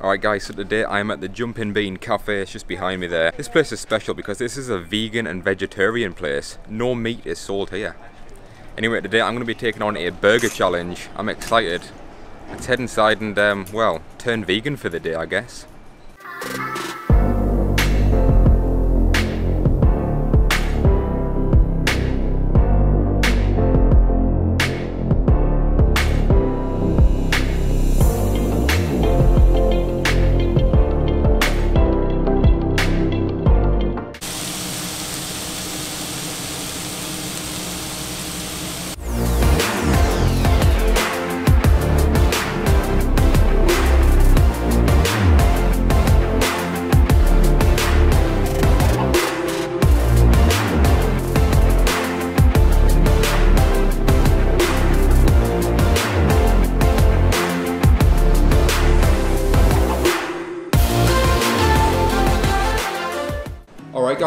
Alright guys, so today I'm at the Jumping Bean Cafe, it's just behind me there. This place is special because this is a vegan and vegetarian place. No meat is sold here. Anyway, today I'm going to be taking on a burger challenge. I'm excited. Let's head inside and, um, well, turn vegan for the day, I guess.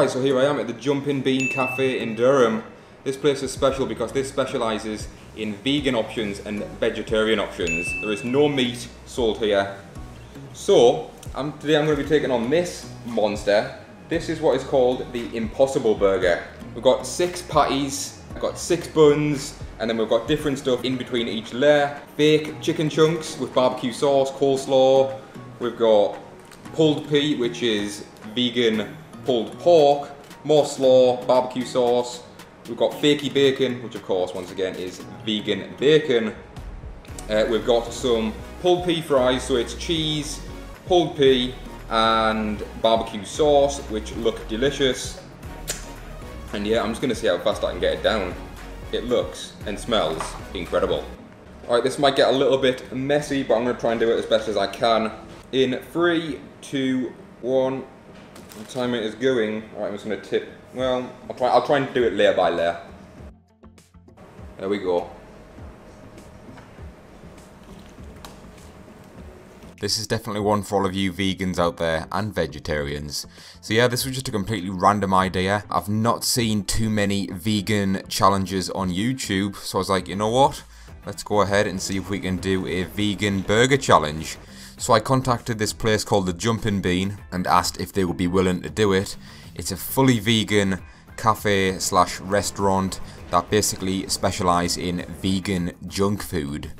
Guys, so here I am at the Jumping Bean Cafe in Durham. This place is special because this specialises in vegan options and vegetarian options. There is no meat sold here. So, um, today I'm going to be taking on this monster. This is what is called the Impossible Burger. We've got six patties, I've got six buns, and then we've got different stuff in between each layer. Fake chicken chunks with barbecue sauce, coleslaw. We've got pulled pea, which is vegan pulled pork, more slaw, barbecue sauce. We've got fakey bacon, which of course, once again, is vegan bacon. Uh, we've got some pulled pea fries, so it's cheese, pulled pea, and barbecue sauce, which look delicious. And yeah, I'm just gonna see how fast I can get it down. It looks and smells incredible. Alright, this might get a little bit messy, but I'm gonna try and do it as best as I can. In three, two, one. The timer is going. I'm just gonna tip. Well, I'll try I'll try and do it layer by layer. There we go. This is definitely one for all of you vegans out there and vegetarians. So yeah, this was just a completely random idea. I've not seen too many vegan challenges on YouTube, so I was like, you know what? Let's go ahead and see if we can do a vegan burger challenge. So I contacted this place called the Jumping Bean and asked if they would be willing to do it. It's a fully vegan cafe slash restaurant that basically specialise in vegan junk food.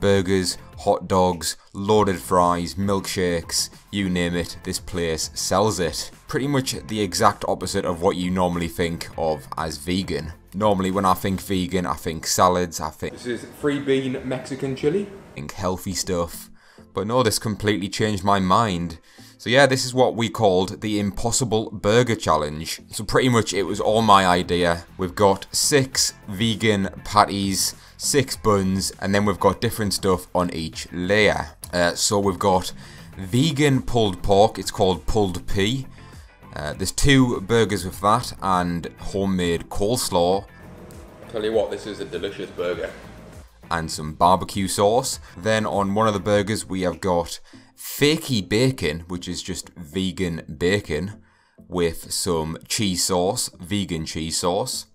Burgers, hot dogs, loaded fries, milkshakes, you name it, this place sells it. Pretty much the exact opposite of what you normally think of as vegan. Normally when I think vegan, I think salads, I think... This is free bean Mexican chili. Think healthy stuff. But no, this completely changed my mind. So yeah, this is what we called the Impossible Burger Challenge. So pretty much it was all my idea. We've got six vegan patties, six buns, and then we've got different stuff on each layer. Uh, so we've got vegan pulled pork, it's called pulled pea. Uh, there's two burgers with that and homemade coleslaw. Tell you what, this is a delicious burger and some barbecue sauce. Then on one of the burgers we have got fakey bacon, which is just vegan bacon, with some cheese sauce, vegan cheese sauce,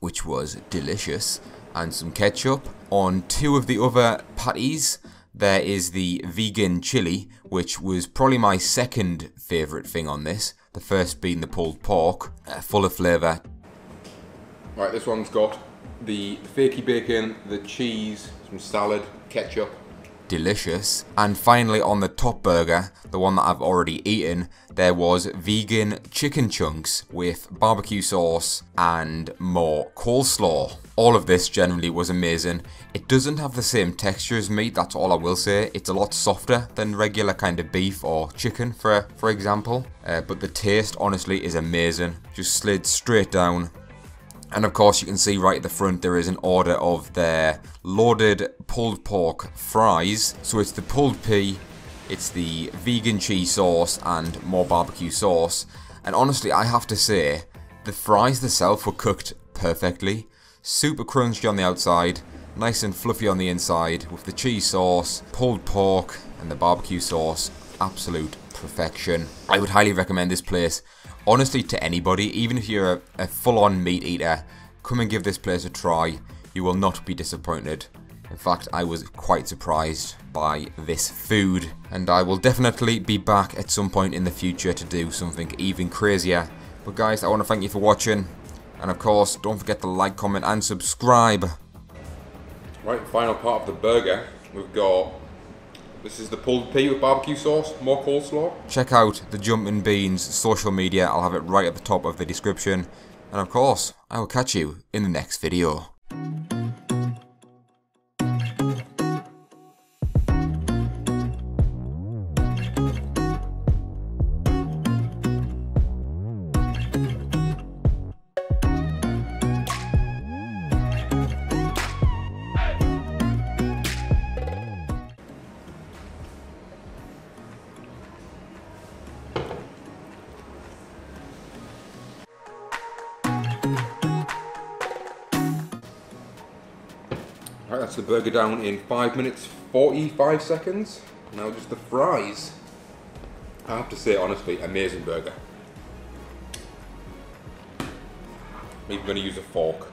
which was delicious, and some ketchup. On two of the other patties, there is the vegan chili, which was probably my second favourite thing on this. The first being the pulled pork, uh, full of flavour. Right, this one's got the fakey bacon, the cheese, some salad, ketchup. Delicious. And finally on the top burger, the one that I've already eaten, there was vegan chicken chunks with barbecue sauce and more coleslaw. All of this generally was amazing. It doesn't have the same texture as meat, that's all I will say. It's a lot softer than regular kind of beef or chicken, for, for example. Uh, but the taste, honestly, is amazing. Just slid straight down and of course you can see right at the front there is an order of their loaded pulled pork fries. So it's the pulled pea, it's the vegan cheese sauce and more barbecue sauce. And honestly I have to say, the fries themselves were cooked perfectly. Super crunchy on the outside, nice and fluffy on the inside with the cheese sauce, pulled pork and the barbecue sauce. Absolute perfection. I would highly recommend this place honestly to anybody, even if you're a, a full-on meat eater, come and give this place a try. You will not be disappointed. In fact, I was quite surprised by this food. And I will definitely be back at some point in the future to do something even crazier. But guys, I want to thank you for watching. And of course, don't forget to like, comment and subscribe. Right, final part of the burger. We've got this is the pulled pea with barbecue sauce, more coleslaw. Check out the Jumping Beans social media, I'll have it right at the top of the description. And of course, I will catch you in the next video. That's the burger down in 5 minutes 45 seconds. Now just the fries. I have to say honestly, amazing burger. Even going to use a fork.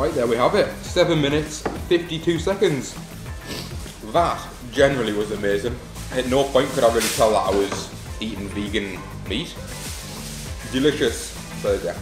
Right, there we have it. 7 minutes, 52 seconds. That generally was amazing. At no point could I really tell that I was eating vegan meat. Delicious burger.